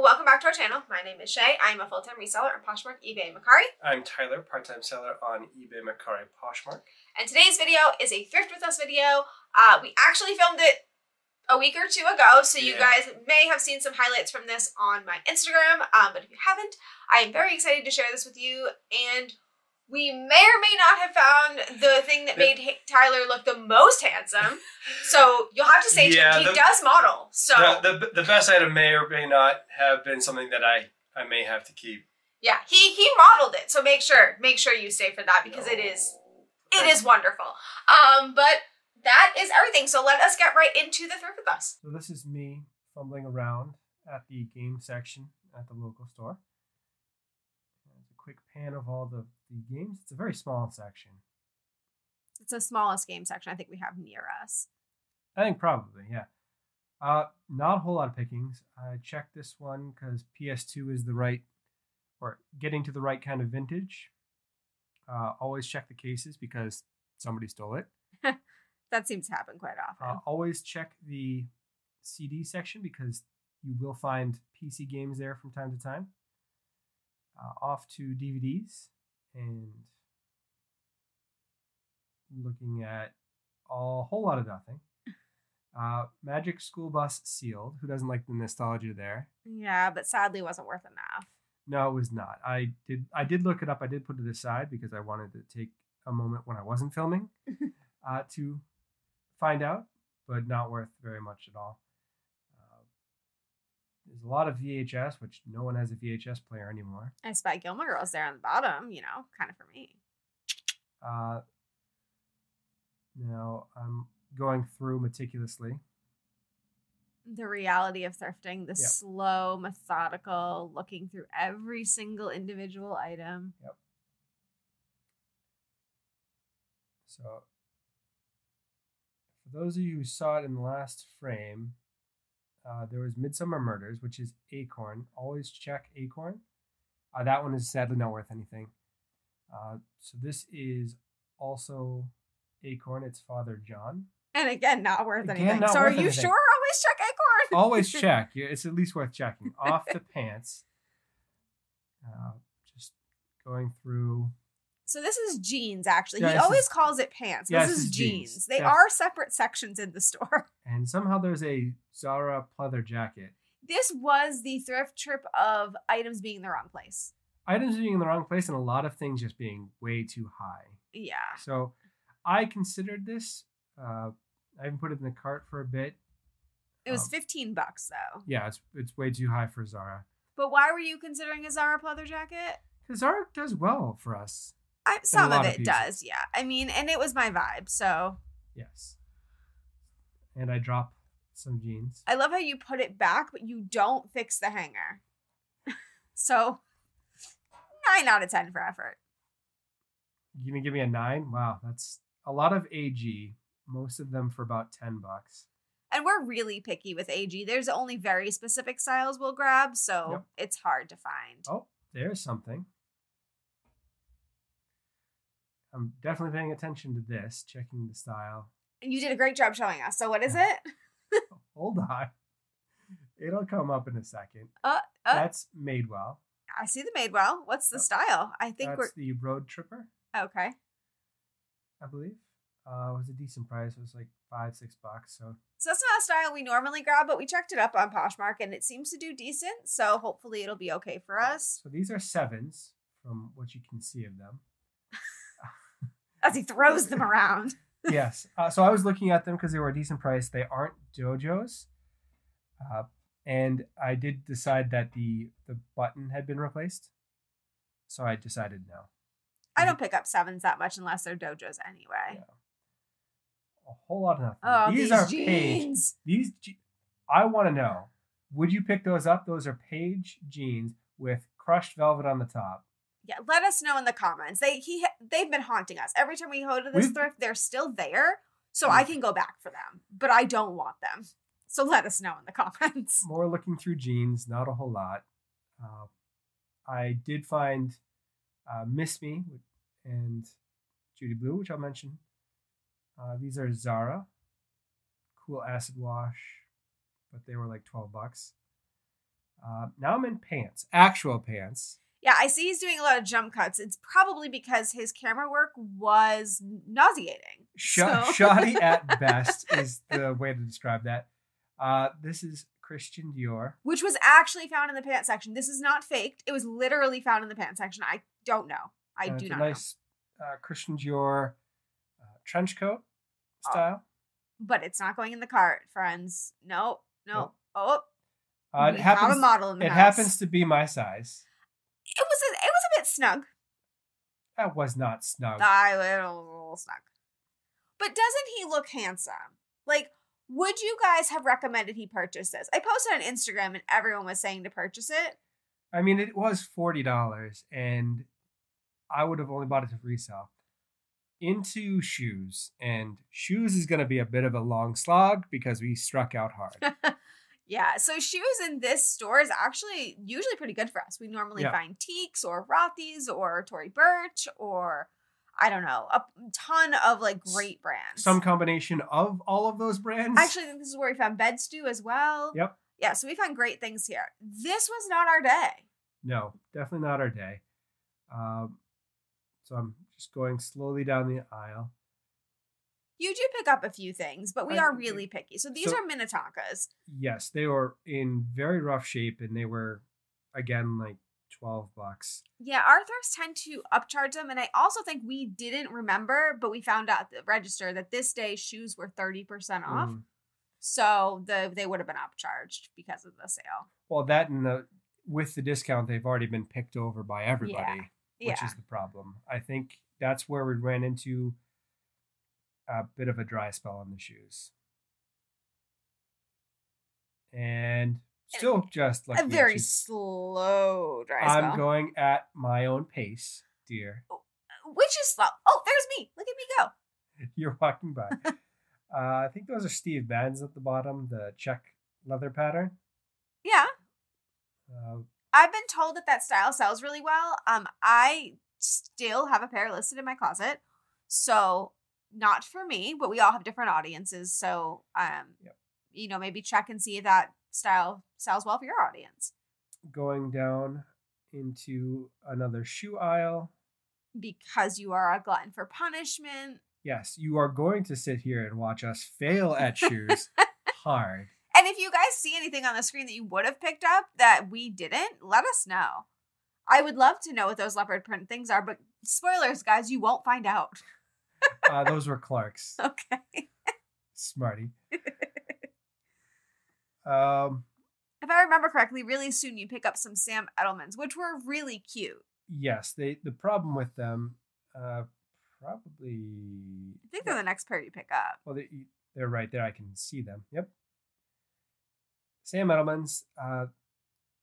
welcome back to our channel. My name is Shay. I'm a full-time reseller on Poshmark, eBay, and Mercari. I'm Tyler, part-time seller on eBay, Mercari, Poshmark. And today's video is a thrift with us video. Uh, we actually filmed it a week or two ago, so you Yeah. guys may have seen some highlights from this on my Instagram. Um, but if you haven't, I am very excited to share this with you. And we may or may not have found the thing that made Ha- Tyler look the most handsome. So you'll have to say tuned. Yeah, he the- does model. So The, the the best item may or may not have been something that I I may have to keep. yeah, he he modeled it. So make sure make sure you stay for that because it is it is wonderful. Um, but that is everything. So let us get right into the thrift with us. So this is me fumbling around at the game section at the local store. There's a quick pan of all the, the games. It's a very small section. It's the smallest game section I think we have near us. I think probably, yeah. Uh, not a whole lot of pickings. I checked this one because PS2 is the right, or getting to the right kind of vintage. Uh, always check the cases because somebody stole it. That seems to happen quite often. Uh, always check the CD section because you will find PC games there from time to time. Uh, off to DVDs and looking at a whole lot of nothing. Uh, Magic School Bus sealed. Who doesn't like the nostalgia there? yeah, but sadly wasn't worth enough. No, it was not. I did. I did look it up. I did put it aside because I wanted to take a moment when I wasn't filming uh, to find out, but not worth very much at all. There's a lot of VHS, which no one has a VHS player anymore. I spy Gilmore Girls there on the bottom, you know, kind of for me. Uh, now I'm going through meticulously. The reality of thrifting, the Yep. slow, methodical, looking through every single individual item. Yep. So, for those of you who saw it in the last frame, uh, there was Midsomer Murders, which is Acorn. Always check Acorn. Uh, that one is sadly not worth anything. Uh, so this is also Acorn. It's Father John. And again, not worth Again, anything. not so are you anything. sure? Always check Acorn. Always check. Yeah, It's at least worth checking. Off the pants. Uh, just going through. So this is jeans, actually. Yeah, he always is- calls it pants. Yeah, this this is is jeans. jeans. They Yeah. are separate sections in the store. And somehow there's a Zara pleather jacket. This was the thrift trip of items being in the wrong place. items being in the wrong place and a lot of things just being way too high. Yeah. So I considered this. Uh, I even put it in the cart for a bit. It was Um, 15 bucks though. Yeah, it's it's way too high for Zara. But why were you considering a Zara pleather jacket? Because Zara does well for us. I, some of lot of it does, yeah. I mean, and it was my vibe. So Yes. And I drop some jeans. I love how you put it back, but you don't fix the hanger. so nine out of 10 for effort. You gonna give me a nine? Wow, that's a lot of AG. Most of them for about ten bucks. And we're really picky with AG. There's only very specific styles we'll grab, so Yep. it's hard to find. Oh, there's something. I'm definitely paying attention to this, checking the style. You did a great job showing us. So what is it? Hold on. It'll come up in a second. Uh, uh, That's Madewell. I see the Madewell. What's the style? I think That's the Road Tripper, okay. I believe. Uh, it was a decent price. It was like five, six bucks. So So that's not a style we normally grab, but we checked it up on Poshmark and it seems to do decent. So hopefully it'll be okay for us. So these are sevens from what you can see of them. As he throws them around. yes. Uh, so I was looking at them because they were a decent price. They aren't dojos. Uh, and I did decide that the the button had been replaced. So I decided no. I don't pick up sevens that much unless they're dojos anyway. Yeah. A whole lot of nothing. Oh, these, these are jeans. Paige. These je- I want to know. Would you pick those up? Those are Paige jeans with crushed velvet on the top. Yeah, let us know in the comments. They he they've been haunting us. Every time we go to this We've- thrift, they're still there. So I can go back for them, but I don't want them. So let us know in the comments. More looking through jeans, not a whole lot. Uh, I did find uh, Miss Me and Judy Blue, which I'll mention. Uh, these are Zara, cool acid wash, but they were like 12 bucks. Uh, now I'm in pants, actual pants. Yeah, I see he's doing a lot of jump cuts. It's probably because his camera work was nauseating. Sh- So- Shoddy at best is the way to describe that. Uh, this is Christian Dior. Which was actually found in the pants section. This is not faked. It was literally found in the pants section. I don't know. I Uh, do it's not a nice uh, Christian Dior uh, trench coat Oh. style. know. But it's not going in the cart, friends. No, no. Nope. Oh, Uh, it have a model in the It house. happens to be my size. It was a, it was a bit snug. That was not snug. I was a little snug. But doesn't he look handsome? Like, would you guys have recommended he purchase this? I posted on Instagram and everyone was saying to purchase it. I mean, it was forty dollars, and I would have only bought it to resell. Into shoes, and shoes is going to be a bit of a long slog because we struck out hard. Yeah, so shoes in this store is actually usually pretty good for us. We normally Yeah. find Tieks or Rothy's or Tory Burch or I don't know, a ton of like great brands. Some combination of all of those brands. Actually, this is where we found Bed Stu as well. Yep. Yeah, so we found great things here. This was not our day. no, definitely not our day. Um, so I'm just going slowly down the aisle. You do pick up a few things, but we I- are really picky. So these so- are Minnetonkas. Yes, they were in very rough shape, and they were again like twelve bucks. Yeah, our thrifts tend to upcharge them, and I also think we didn't remember, but we found out the register that this day shoes were thirty percent off. Mm. So the they would have been upcharged because of the sale. Well, that and the with the discount, they've already been picked over by everybody, Yeah. which is the problem. I think that's where we ran into a bit of a dry spell on the shoes, and still just like a very slow dry spell. I'm going at my own pace, dear. Which is slow. Oh, there's me. Look at me go. You're walking by. uh, I think those are Steve Madden's at the bottom, the check leather pattern. Yeah. Uh, I've been told that that style sells really well. Um, I still have a pair listed in my closet, so not for me, but we all have different audiences. So, um, Yep. you know, maybe check and see if that style sells well for your audience going down into another shoe aisle. because you are a glutton for punishment. Yes, you are going to sit here and watch us fail at shoes hard. And if you guys see anything on the screen that you would have picked up that we didn't, let us know. I would love to know what those leopard print things are, but spoilers, guys, you won't find out. Uh, those were Clark's. Okay. Smarty. Um, If I remember correctly, really soon you pick up some Sam Edelmans, which were really cute. yes, they. The problem with them, uh, probably. I think they're the next pair you pick up. Well, they, they're right there. I can see them. Yep. Sam Edelman's, uh,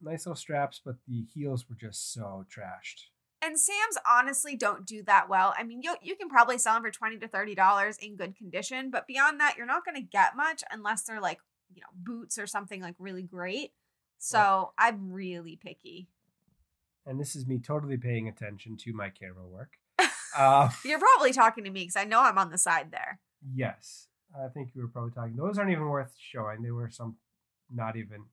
nice little straps, but the heels were just so trashed. And Sam's honestly don't do that well. I mean, you you can probably sell them for twenty to thirty dollars in good condition, but beyond that, you're not going to get much unless they're like you know boots or something like really great. So I'm really picky. And this is me totally paying attention to my camera work. Uh, You're probably talking to me because I know I'm on the side there. yes, I think you were probably talking. Those aren't even worth showing. They were some, not even.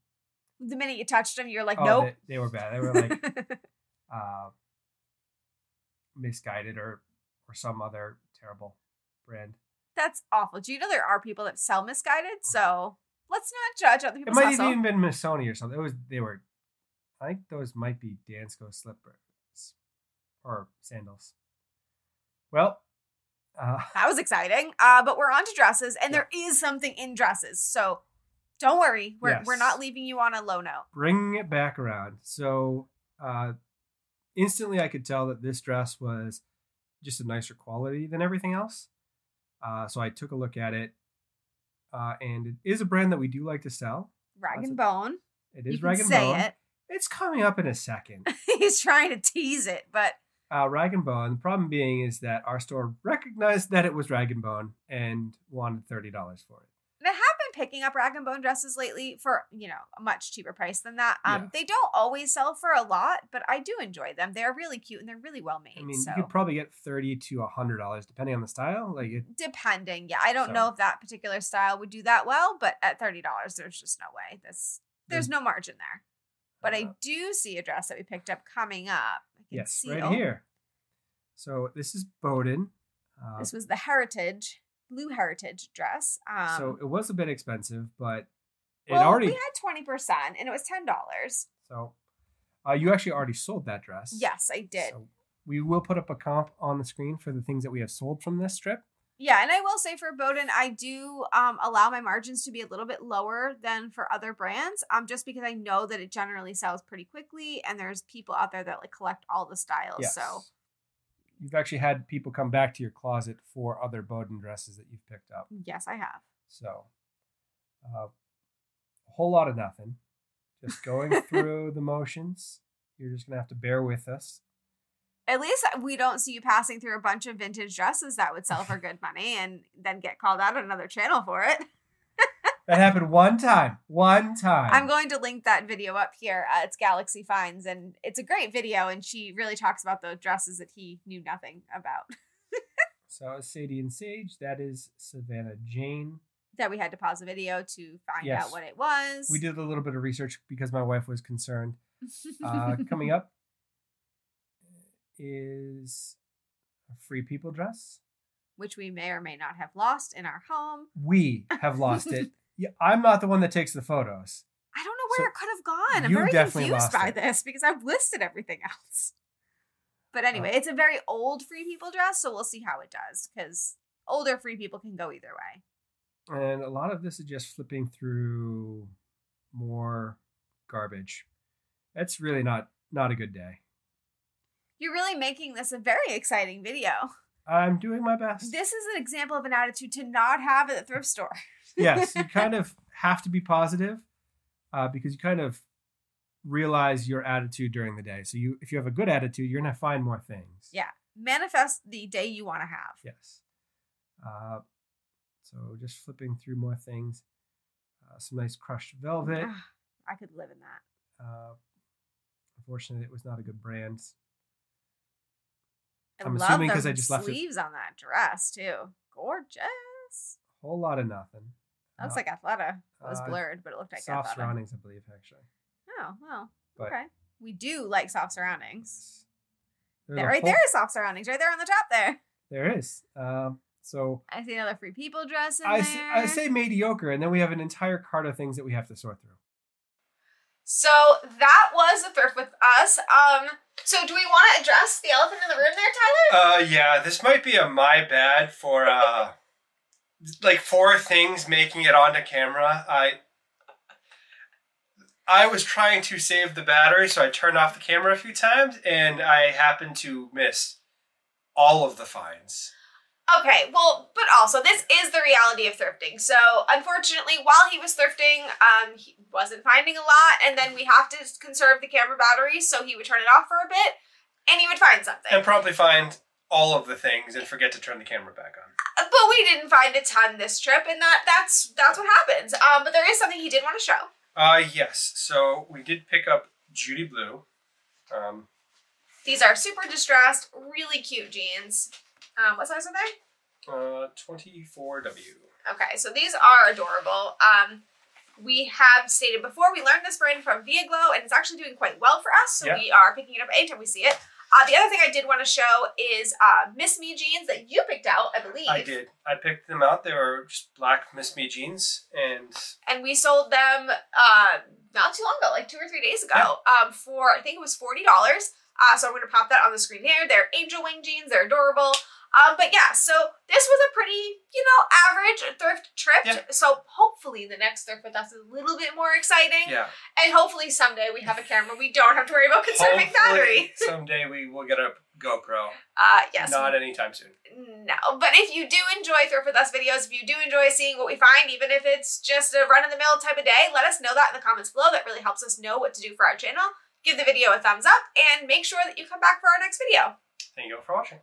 The minute you touched them, you're like, oh, nope. they, they were bad. They were like uh, Missguided or or some other terrible brand. That's awful. Do you know there are people that sell Missguided? So let's not judge other people. It might have even been Missoni or something. It was they were. I think those might be Dansko slippers or sandals. Well, uh, That was exciting. Uh, but we're on to dresses, and there is something in dresses. So don't worry. We're, we're not leaving you on a low note. bringing it back around. So uh, instantly, I could tell that this dress was just a nicer quality than everything else. Uh, so I took a look at it, uh, and it is a brand that we do like to sell. Rag That's and a- bone. It You is can Rag and say Bone. it. It's coming up in a second. He's trying to tease it, but Uh, Rag and Bone. The problem being is that our store recognized that it was Rag and Bone and wanted thirty dollars for it. and I have been picking up rag and bone dresses lately for you know a much cheaper price than that. Um, Yeah. they don't always sell for a lot, but I do enjoy them. They're really cute and they're really well made. I mean, so you could probably get thirty to hundred dollars depending on the style. Like it, depending, yeah, I don't So- know if that particular style would do that well, but at thirty dollars, there's just no way. This there's no margin there. But I do see a dress that we picked up coming up. I can yes, see right oh, here. So this is Boden. Uh, This was the heritage, blue heritage dress. Um, so it was a bit expensive, but it well, already. we had twenty percent, and it was ten dollars. so uh, you actually already sold that dress. Yes, I did. So we will put up a comp on the screen for the things that we have sold from this strip. Yeah, and I will say for Boden, I do um, allow my margins to be a little bit lower than for other brands, um, just because I know that it generally sells pretty quickly, and there's people out there that like collect all the styles. Yes. So You've actually had people come back to your closet for other Boden dresses that you've picked up. yes, I have. So, uh, a whole lot of nothing. Just going through the motions. You're just gonna have to bear with us. At least we don't see you passing through a bunch of vintage dresses that would sell for good money, and then get called out on another channel for it. That happened one time. One time. I'm going to link that video up here. Uh, it's Galaxy Finds, and it's a great video. And she really talks about the dresses that he knew nothing about So Sadie and Sage. That is Savannah Jane. that we had to pause the video to find Yes. out what it was. We did a little bit of research because my wife was concerned. Uh, coming up is a Free People dress. which we may or may not have lost in our home. We have lost it. I'm not the one that takes the photos. I don't know where So it could have gone. I'm very confused by it. this because I've listed everything else. But anyway, Uh. it's a very old free people dress, so we'll see how it does because older free people can go either way. And a lot of this is just flipping through more garbage. It's really not not a good day. You're really making this a very exciting video. I'm doing my best. This is an example of an attitude to not have at the thrift store. yes, you kind of have to be positive uh, because you kind of realize your attitude during the day. So you, if you have a good attitude, you're gonna find more things. Yeah. Manifest the day you want to have. Yes. Uh, so just flipping through more things. Uh, some nice crushed velvet. Ah, I could live in that. Uh, unfortunately, it was not a good brand. I I'm love assuming because I just left it- sleeves on that dress too. Gorgeous. Whole lot of nothing. That looks Uh, like Athleta. It was uh, blurred, but it looked like soft Athleta. surroundings, I believe, actually. Oh, well. But okay. We do like soft surroundings. There, right whole- there is soft surroundings. Right there on the top there. There is. Um, so I see another free people dress in I, there. I say mediocre, and then we have an entire cart of things that we have to sort through. So that was the thrift with us. Um, so do we want to address the elephant in the room there, Tyler? Uh, yeah, this might be a my bad for uh, like four things making it onto camera. I I was trying to save the battery, so I turned off the camera a few times, and I happened to miss all of the finds. Okay, well, but also this is the reality of thrifting. So unfortunately, while he was thrifting, um, he wasn't finding a lot, and then we have to conserve the camera battery, so he would turn it off for a bit, and he would find something. And probably find all of the things and forget to turn the camera back on. but we didn't find a ton this trip, and that that's that's what happens. Um, but there is something he did want to show. Uh, yes. So we did pick up Judy Blue. Um, These are super distressed, really cute jeans. Um, what size are they? uh, 24W. Okay, so these are adorable. Um, we have stated before we learned this brand from Via Glow, and it's actually doing quite well for us. So Yeah. we are picking it up anytime we see it. Uh, the other thing I did want to show is uh, Miss Me jeans that you picked out, I believe. I did. I picked them out. They were just black Miss Me jeans, and and we sold them uh, not too long ago, like two or three days ago, um, for I think it was forty dollars. Uh, so I'm going to pop that on the screen here. They're angel wing jeans. They're adorable. Um, but yeah, so this was a pretty, you know, average thrift trip. Yeah. So hopefully the next thrift with us is a little bit more exciting. yeah. And hopefully someday we have a camera we don't have to worry about conserving battery. Hopefully Someday we will get a GoPro. Uh, yes. Not anytime soon. No, but if you do enjoy Thrift With Us videos, if you do enjoy seeing what we find, even if it's just a run of the mill type of day, let us know that in the comments below. That really helps us know what to do for our channel. Give the video a thumbs up and make sure that you come back for our next video. Thank you all for watching.